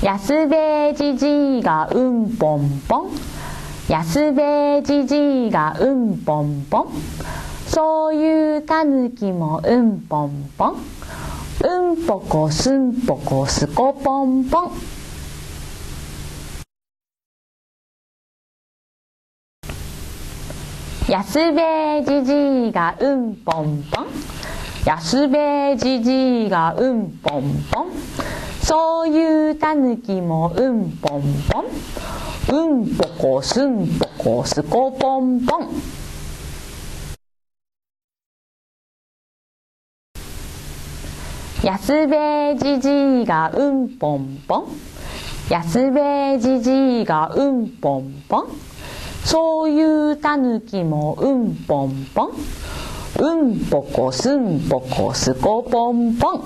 安部じじいがうんぽんぽん。安部じじいがうんぽんぽん。そういうたぬきもうんぽんぽん。うんぽこすんぽこすこぽんぽん。安部じじいがうんぽんぽん。安部じじいがうんぽんぽん。そういうたぬきもうんぽんぽん。うんぽこすんぽこすこぽんぽん。安部じじいがうんぽんぽん。安部じじいがうんぽんぽん。そういうたぬきもうんぽんぽん。うんぽこすんぽこすこぽんぽん。